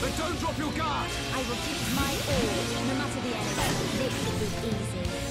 Then don't drop your guard! I will keep my all, no matter the enemy. This will be easy.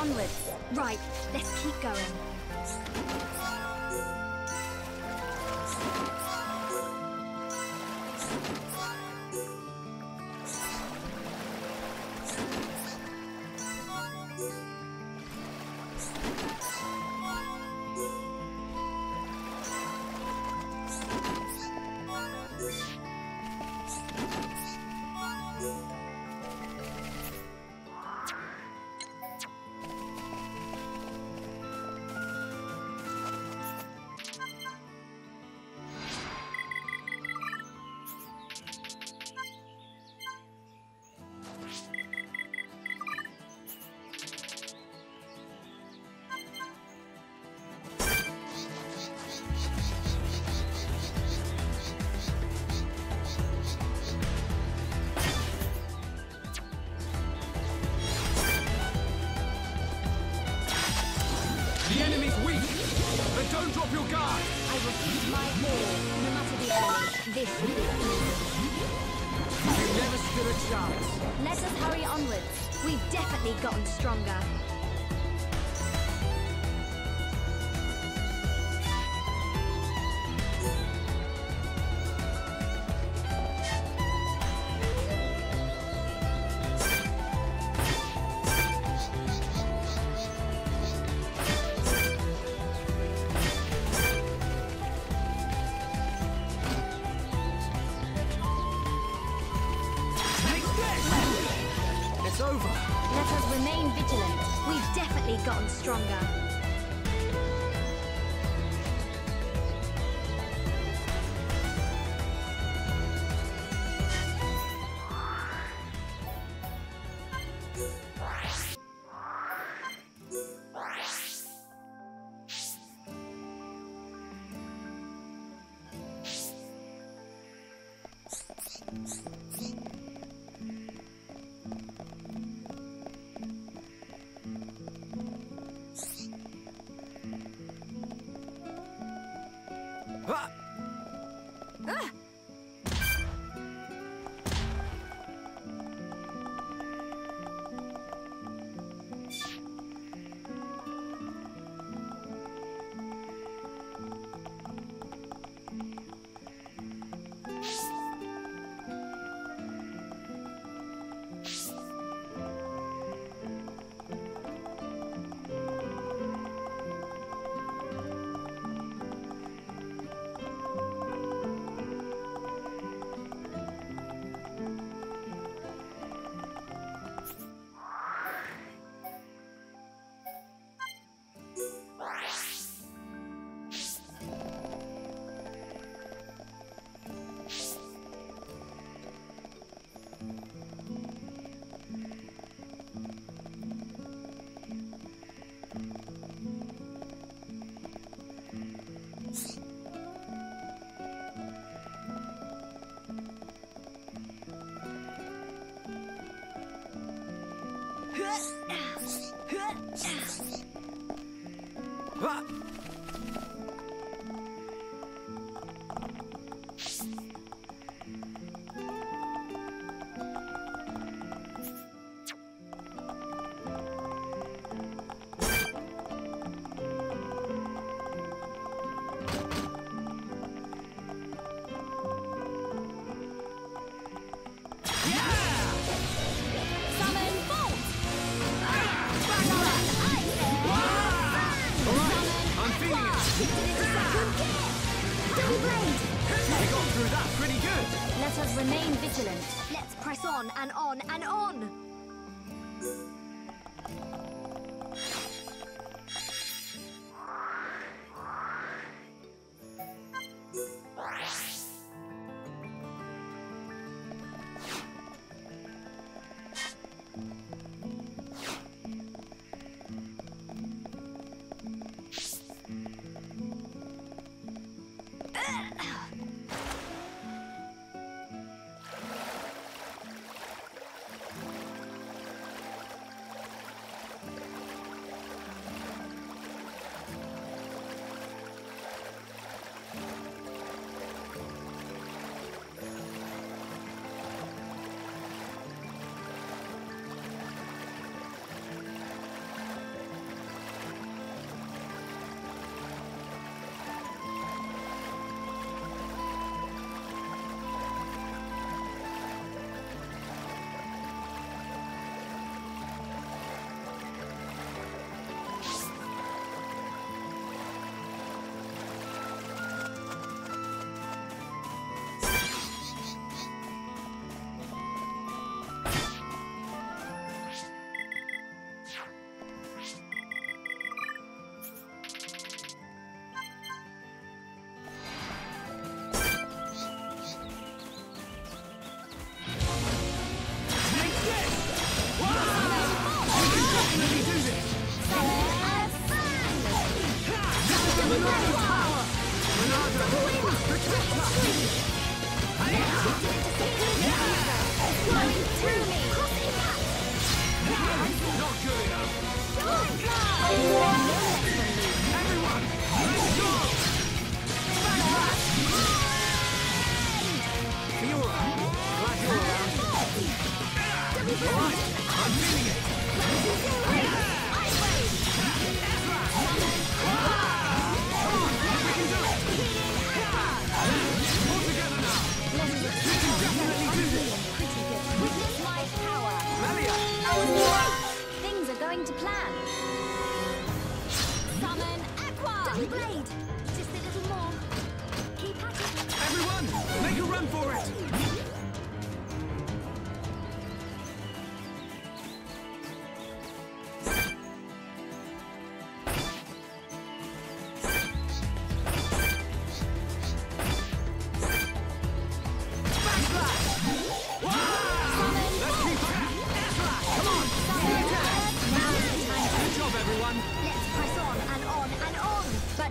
onwards. Right, let's keep going. Vigilant. We've definitely gotten stronger.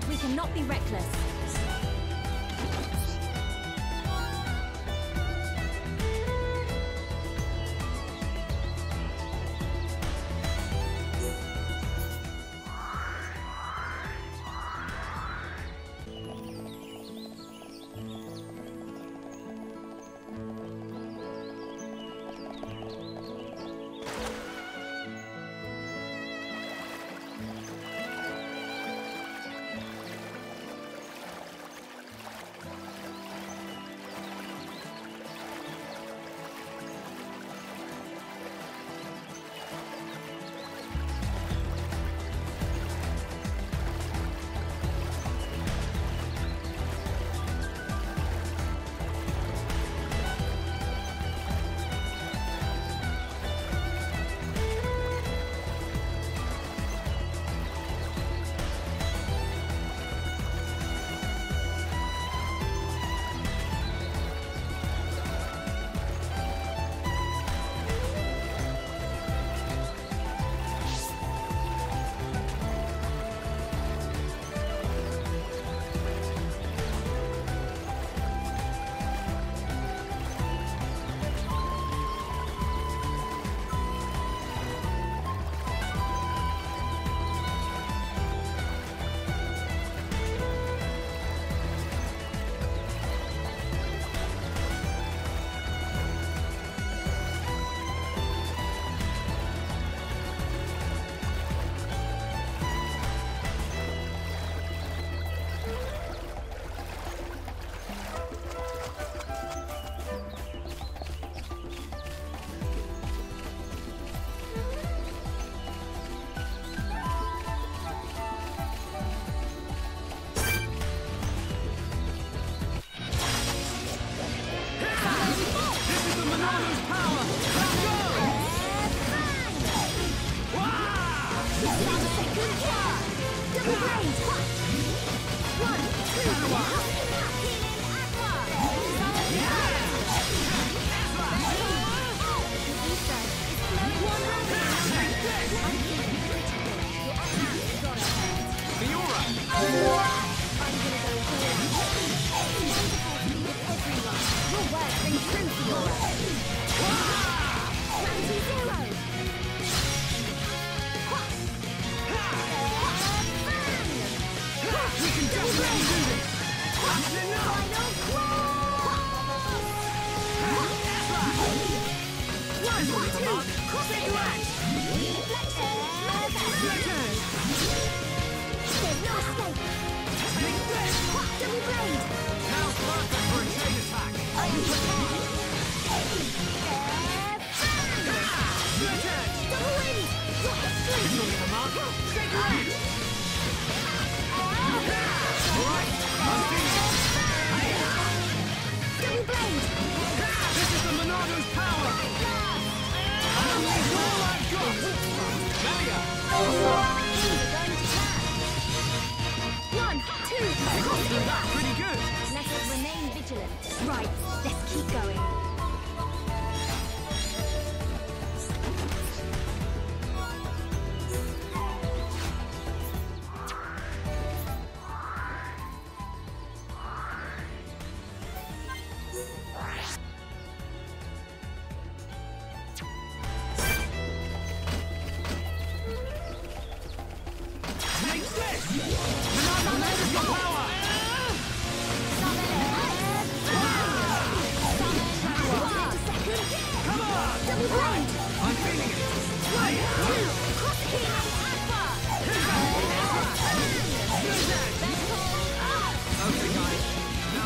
We cannot be reckless.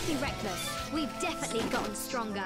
not be reckless. We've definitely gotten stronger.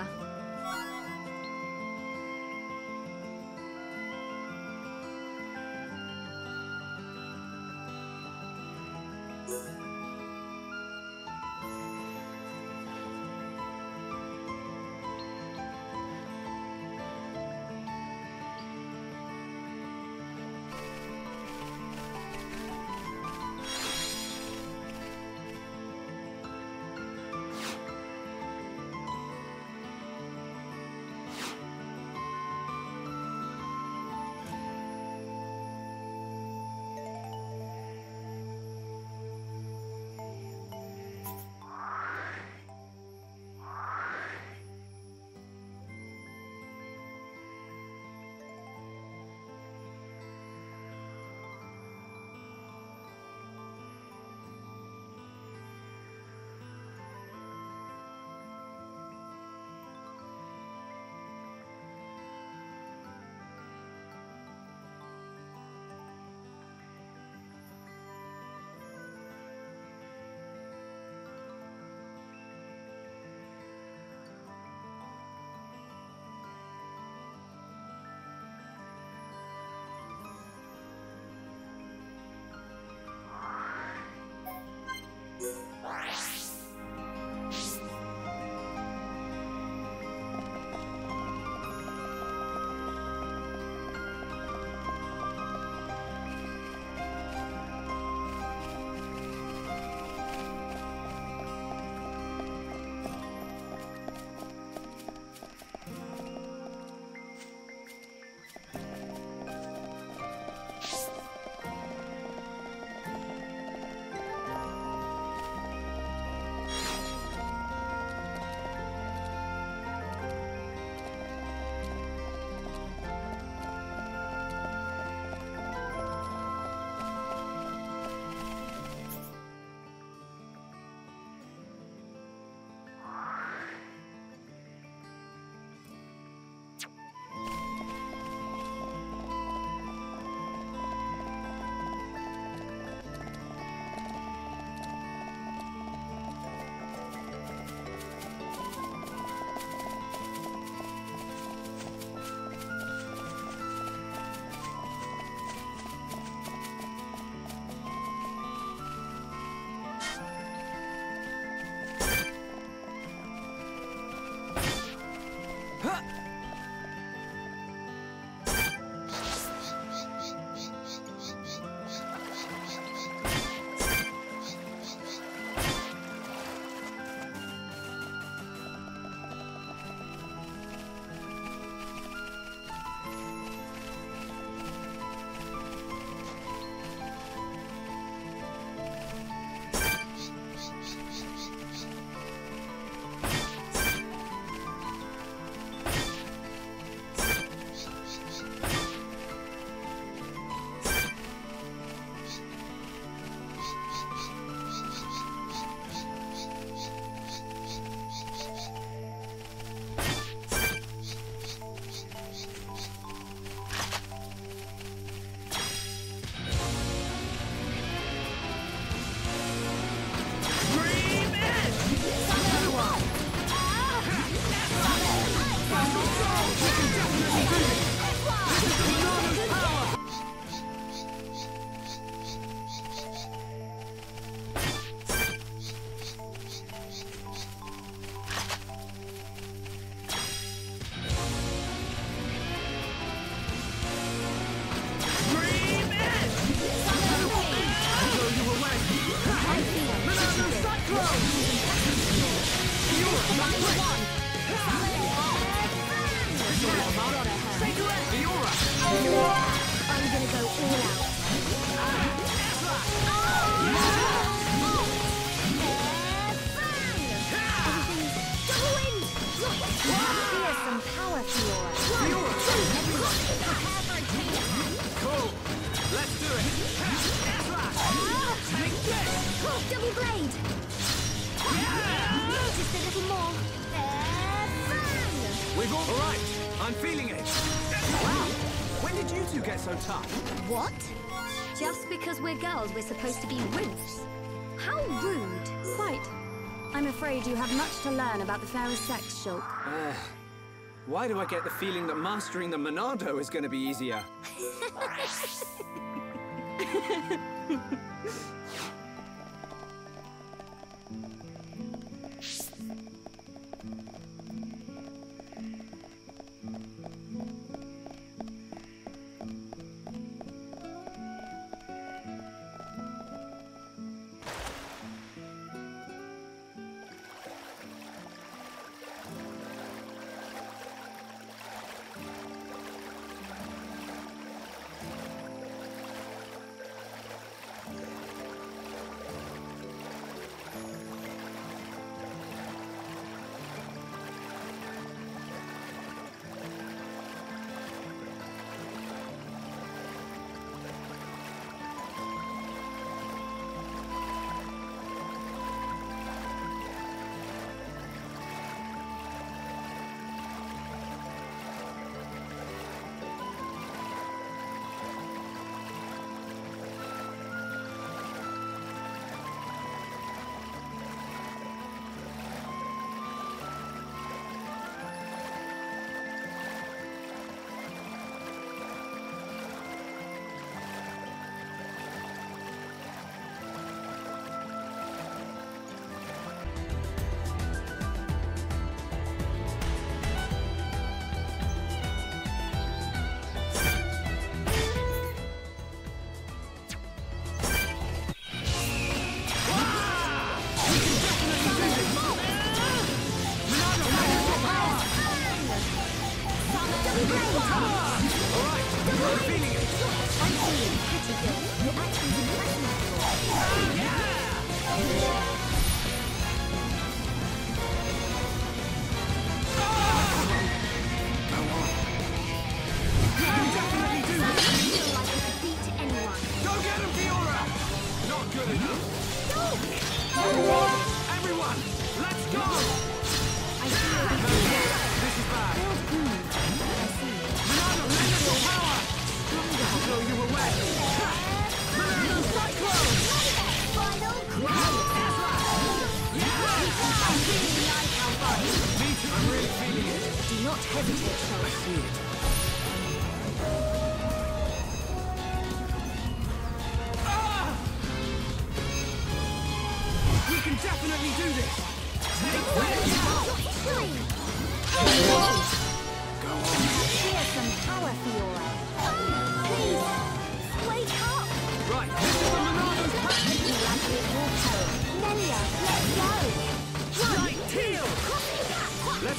We've all... All right. I'm feeling it. Wow. When did you two get so tough? What? Just because we're girls, we're supposed to be wimps? How rude. Quite. I'm afraid you have much to learn about the fairy sex, Shulk. Uh, why do I get the feeling that mastering the Monado is going to be easier?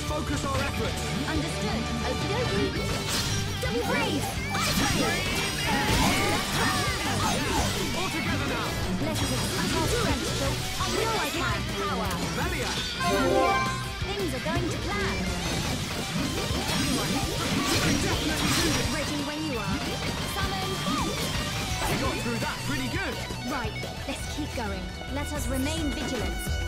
focus our efforts. Understood. Okie dokie. Double freeze! Ice wave! All together now. Let us express our strength, so I know I can. Power. Things are going to plan. Ready when you are. Summon! We got through that pretty good. Right, let's keep going. Let us remain vigilant.